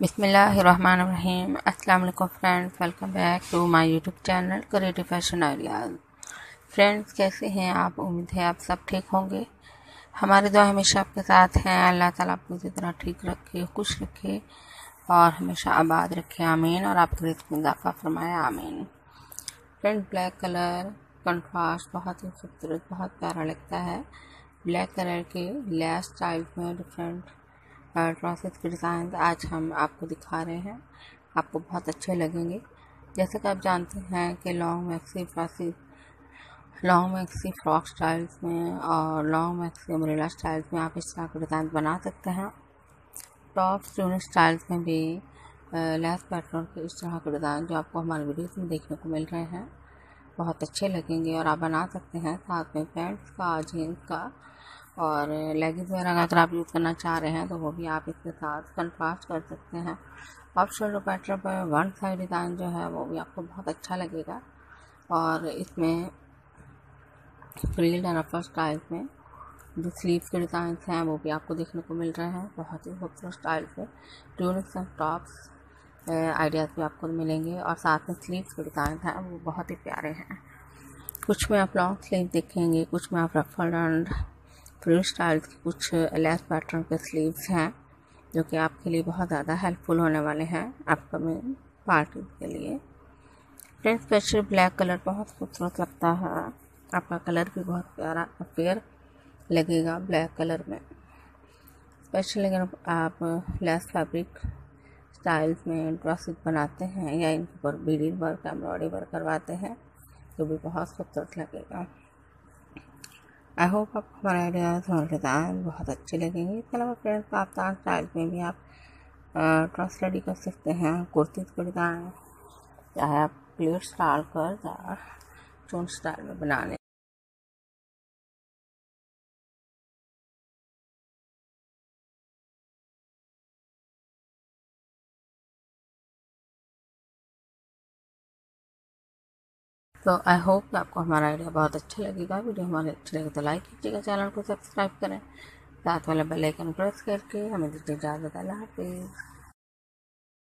अस्सलाम friends, welcome back to my YouTube channel creative fashion ideas. Friends, कैसे हैं आप? उम्मीद है आप सब ठीक होंगे। हमारी दुआ हमेशा आपके साथ हैं। अल्लाह ताला आपको इसी तरह ठीक रखे, खुश रखे और हमेशा आबाद रखे। आमीन। और आपके रिस्क में इजाफा फरमाए। आमीन। फ्रेंड ब्लैक कलर, कंट्रास्ट बहुत ही खूबसूरत, बहुत प्यारा लगता है। ब्लैक कलर के लेस स्टाइल में डिफरेंट ट्राउसर्स के डिज़ाइन आज हम आपको दिखा रहे हैं। आपको बहुत अच्छे लगेंगे। जैसे कि आप जानते हैं कि लॉन्ग मैक्सी फ्रासी लॉन्ग मैक्सी फ्रॉक स्टाइल्स में और लॉन्ग मैक्सी अमरेला स्टाइल्स में आप इस तरह के डिज़ाइन बना सकते हैं। टॉप स्टूडेंट स्टाइल्स में भी लेस पैटर्न के इस तरह के डिज़ाइन जो आपको हमारे वीडियोस में देखने को मिल रहे हैं, बहुत अच्छे लगेंगे और आप बना सकते हैं साथ में पैंट्स का जीन्स का और लेगिंग्स वगैरह अगर आप यूज़ करना चाह रहे हैं तो वो भी आप इसके साथ कंट्रास्ट कर सकते हैं। ऑफ़ शोल्डर पैटर्न पर वन साइड डिज़ाइन जो है, वो भी आपको बहुत अच्छा लगेगा। और इसमें फ्रील्ड एंड अपर स्टाइल में जो स्लीव के डिज़ाइन हैं, वो भी आपको देखने को मिल रहे हैं। बहुत ही खूबसूरत स्टाइल से। ट्यूनिक्स एंड टॉप्स आइडियाज़ भी आपको मिलेंगे। और साथ में स्लीव के डिज़ाइन हैं, वो बहुत ही प्यारे हैं। कुछ में आप लॉन्ग स्लीव देखेंगे, कुछ में आप रफल एंड फ्री स्टाइल के कुछ लेस पैटर्न के स्लीव्स हैं, जो कि आपके लिए बहुत ज़्यादा हेल्पफुल होने वाले हैं अपकमिंग पार्टी के लिए। फ्रेंड स्पेशल ब्लैक कलर बहुत खूबसूरत लगता है। आपका कलर भी बहुत प्यारा अफेयर लगेगा ब्लैक कलर में। स्पेशली अगर आप लेस फैब्रिक स्टाइल्स में ड्रेसेस बनाते हैं या इनके ऊपर बीडिंग वर्क एम्ब्रॉयडरी वर्क करवाते हैं तो भी बहुत खूबसूरत लगेगा। आई होप आपको हमारे आइडियाज़ और डिज़ाइन बहुत अच्छे लगेंगे। इसके अलावा फ्रेंड्स पाकिस्तान स्टाइल में भी आप ट्रॉस रेडी कर सकते हैं कुर्तीज के डिज़ाइन चाहे आप प्लेट स्टार कर या चून स्टाइल में बनाने। तो आई होप आपको हमारा आइडिया बहुत अच्छा लगेगा। वीडियो हमारे अच्छी लगे तो लाइक कीजिएगा चैनल को सब्सक्राइब करें। साथ वाला बेल आइकन प्रेस करके हमें दीजिए इजाज़त अल्लाह हाफिज़।